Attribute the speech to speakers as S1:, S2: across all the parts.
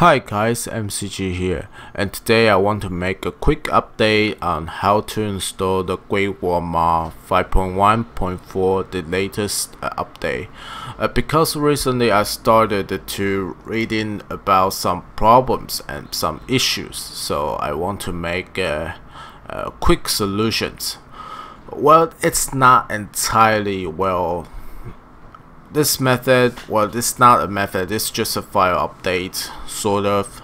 S1: Hi guys, MCG here, and today I want to make a quick update on how to install the Great War mod 5.1.4, the latest uh, update. Uh, because recently I started to reading about some problems and some issues, so I want to make uh, quick solutions. Well, it's not entirely well this method, well, it's not a method, it's just a file update, sort of.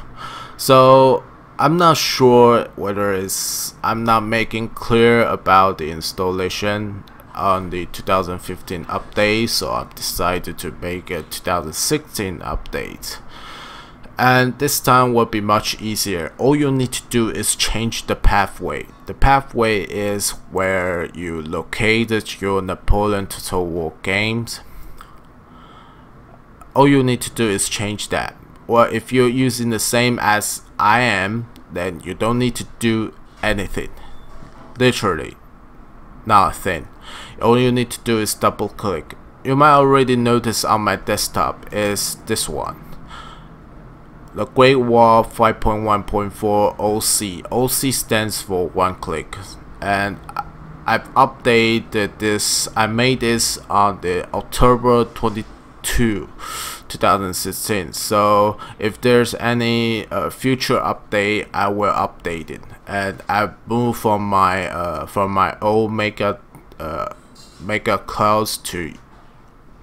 S1: So, I'm not sure whether it's, I'm not making clear about the installation on the 2015 update, so I've decided to make a 2016 update. And this time will be much easier. All you need to do is change the pathway. The pathway is where you located your Napoleon Total War games all you need to do is change that. Or if you're using the same as I am then you don't need to do anything. Literally nothing. all you need to do is double click. You might already notice on my desktop is this one. The Great War 5.1.4 OC OC stands for one click. And I've updated this I made this on the October 20 2 2016 so if there's any uh, future update I will update it. And I move from my uh, from my old Mega uh, Mega Clouds to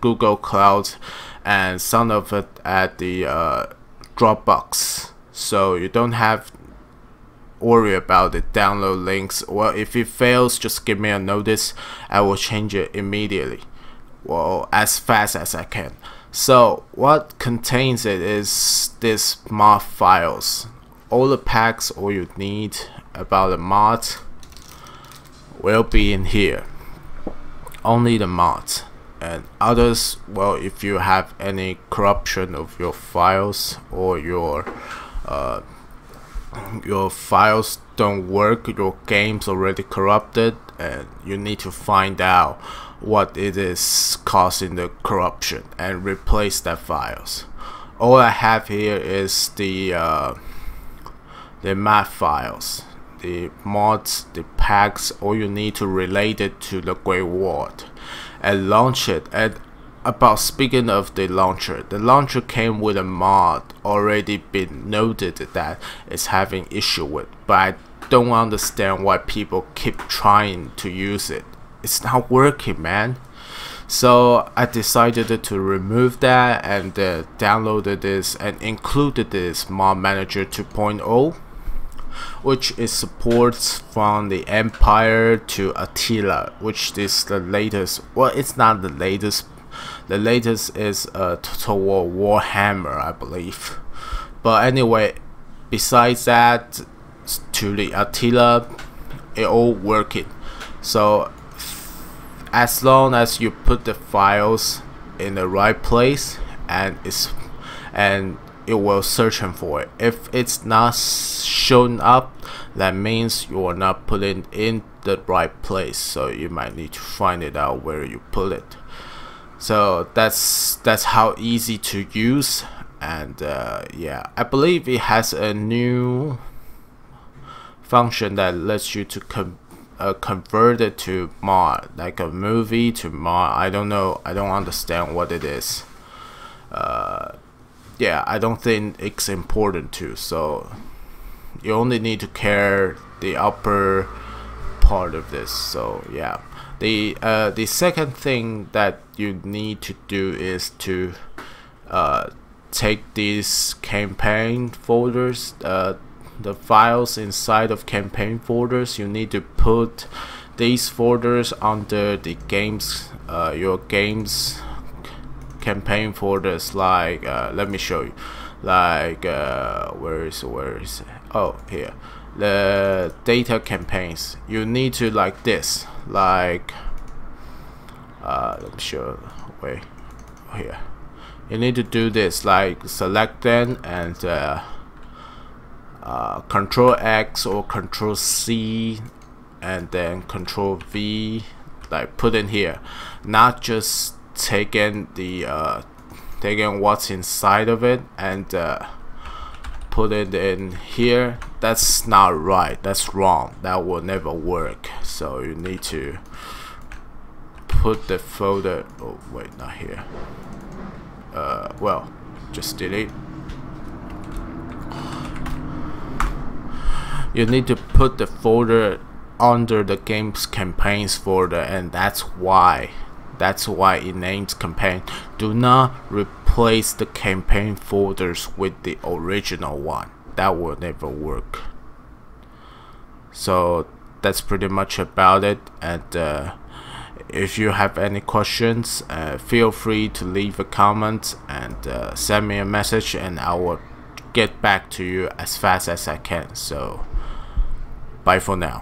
S1: Google Clouds and some of it at the uh, Dropbox. So you don't have worry about the download links. Well if it fails just give me a notice. I will change it immediately well as fast as I can. So what contains it is this mod files. All the packs all you need about the mod will be in here. Only the mods and others well if you have any corruption of your files or your uh, your files don't work your game's already corrupted and you need to find out what it is causing the corruption and replace that files. All I have here is the uh, the map files the mods the packs all you need to relate it to the Great War and launch it. And about speaking of the launcher the launcher came with a mod already been noted that it's having issue with but I don't understand why people keep trying to use it. It's not working man. So I decided to remove that and uh, downloaded this and included this mod manager 2.0 which is supports from the Empire to Attila which is the latest well it's not the latest the latest is uh, Total War Warhammer I believe. But anyway besides that to the Attila it all working. So as long as you put the files in the right place and it's and it will searching for it. If it's not shown up that means you are not putting in the right place. So you might need to find it out where you put it so that's that's how easy to use. And uh, yeah I believe it has a new function that lets you to uh, convert it to mod like a movie to mod. I don't know I don't understand what it is. Uh, yeah I don't think it's important to so you only need to care the upper part of this. So yeah the uh, the second thing that you need to do is to uh, take these campaign folders uh, the files inside of campaign folders. You need to put these folders under the games uh, your games campaign folders. Like uh, let me show you. Like uh, where is where is oh here the data campaigns. You need to like this like uh, let me show wait here. You need to do this like select them and uh, uh, control X or control C and then control V like put in here. Not just taking the uh, taking what's inside of it and uh, put it in here that's not right that's wrong that will never work. So you need to put the folder oh wait not here. Uh, well just delete. You need to put the folder under the game's campaigns folder and that's why that's why it names campaign. Do not replace the campaign folders with the original one. That will never work. So that's pretty much about it. And uh, if you have any questions uh, feel free to leave a comment and uh, send me a message and I will get back to you as fast as I can. So bye for now